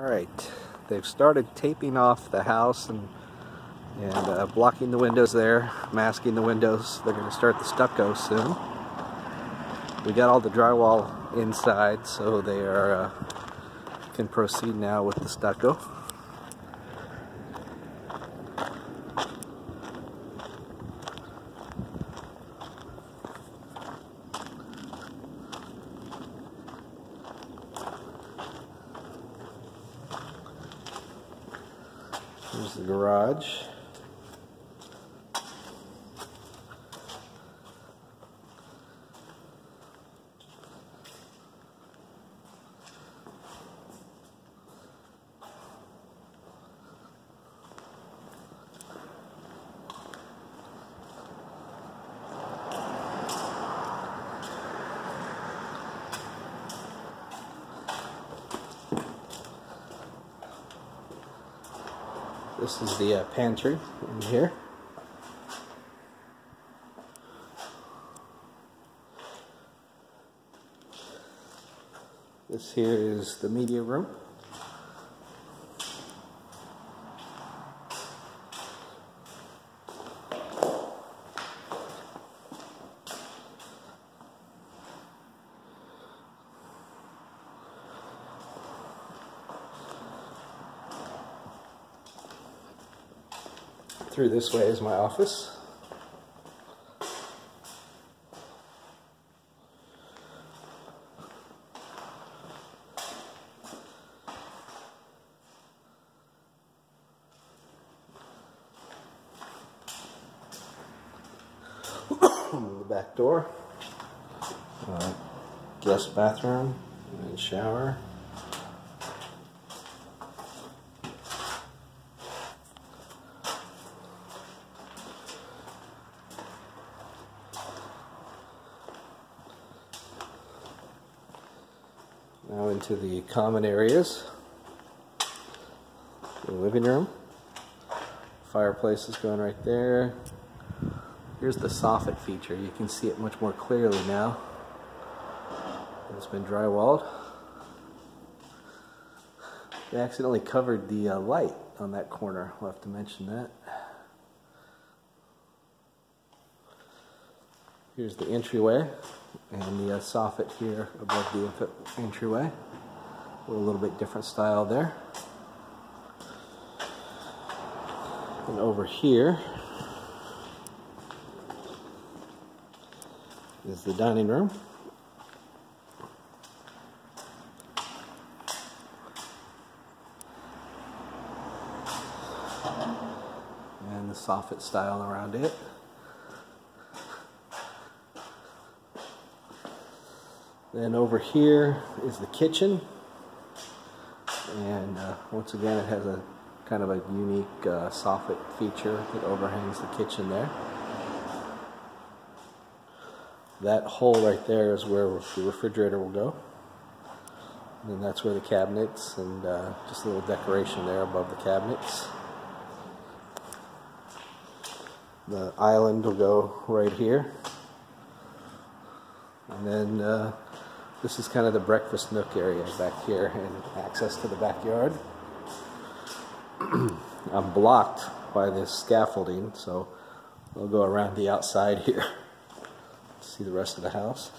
Alright, they've started taping off the house and, and uh, blocking the windows there, masking the windows. They're going to start the stucco soon. We got all the drywall inside, so they are uh, can proceed now with the stucco. Here's the garage. This is the uh, pantry in here. This here is the media room. Through this way is my office. the back door, uh, guest bathroom and shower. Now into the common areas. The living room. Fireplace is going right there. Here's the soffit feature. You can see it much more clearly now. It's been drywalled. They accidentally covered the uh, light on that corner. We'll have to mention that. Here's the entryway and the uh, soffit here above the entryway. A little bit different style there. And over here is the dining room. And the soffit style around it. Then over here is the kitchen. And uh, once again, it has a kind of a unique uh, soffit feature that overhangs the kitchen there. That hole right there is where the refrigerator will go. And then that's where the cabinets and uh, just a little decoration there above the cabinets. The island will go right here. And then uh, this is kind of the breakfast nook area back here and access to the backyard. I'm blocked by this scaffolding, so I'll go around the outside here. See the rest of the house.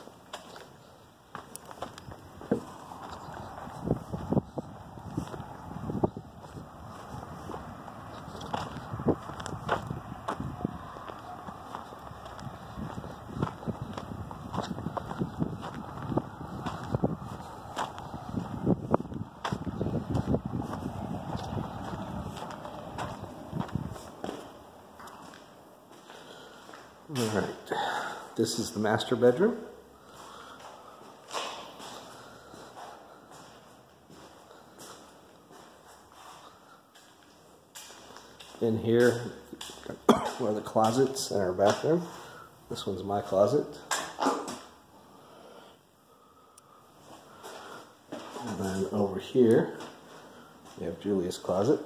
Alright, this is the master bedroom. In here are the closets in our bathroom. This one's my closet. And then over here, we have Julia's closet.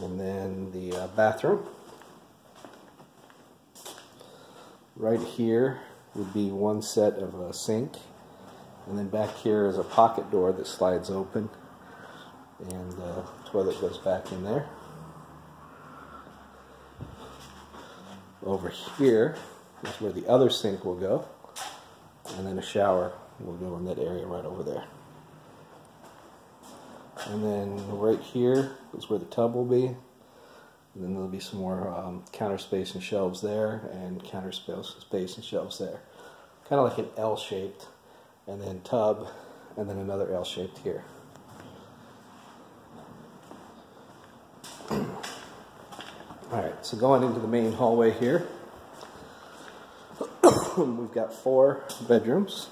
And then the uh, bathroom. Right here would be one set of a sink And then back here is a pocket door that slides open, and the toilet goes back in there. Over here is where the other sink will go, and then a shower will go in that area right over there. And then right here is where the tub will be. And then there'll be some more um, counter space and shelves there, and counter space, space and shelves there. Kind of like an L shaped, and then tub, and then another L shaped here. Alright, so going into the main hallway here, we've got four bedrooms.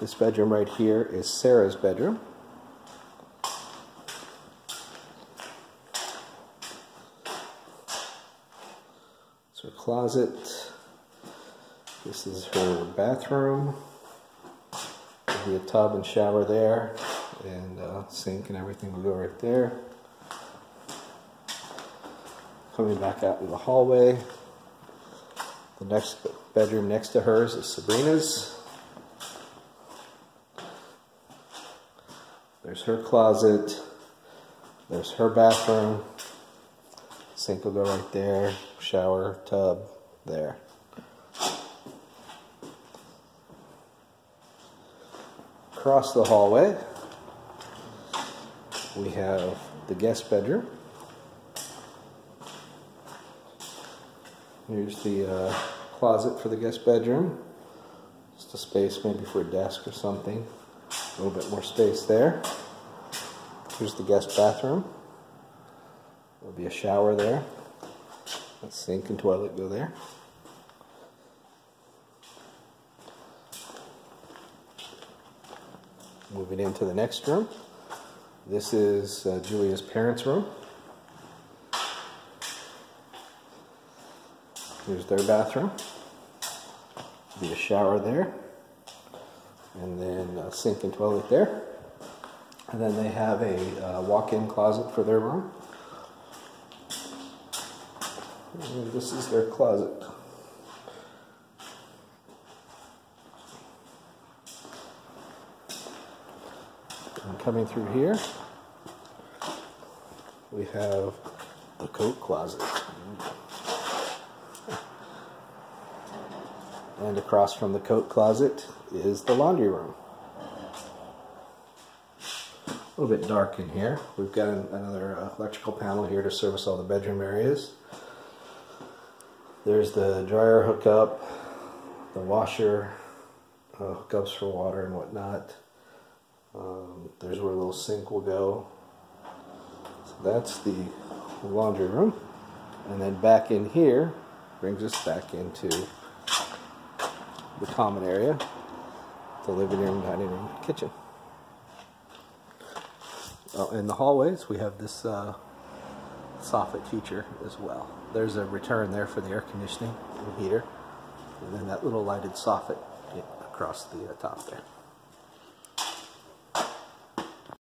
This bedroom right here is Sarah's bedroom. Her closet. This is her bathroom. There'll be a tub and shower there, and uh, sink and everything will go right there. Coming back out in the hallway, the next bedroom next to hers is Sabrina's. There's her closet. There's her bathroom. Sink will go right there. Shower, tub, there. Across the hallway, we have the guest bedroom. Here's the uh, closet for the guest bedroom. Just a space maybe for a desk or something. A little bit more space there. Here's the guest bathroom. There'll be a shower there. A sink and toilet go there. Moving into the next room. This is uh, Julia's parents' room. Here's their bathroom. Be a shower there. And then a sink and toilet there. And then they have a uh, walk-in closet for their room. This is their closet. And coming through here, we have the coat closet. And across from the coat closet is the laundry room. A little bit dark in here. We've got an, another uh, electrical panel here to service all the bedroom areas. There's the dryer hookup, the washer uh, hookups for water and whatnot. Um, there's where a little sink will go. So that's the laundry room. And then back in here brings us back into the common area, the living room, dining room, kitchen. Uh, in the hallways, we have this uh, soffit feature as well. There's a return there for the air conditioning and heater, and then that little lighted soffit across the uh, top there.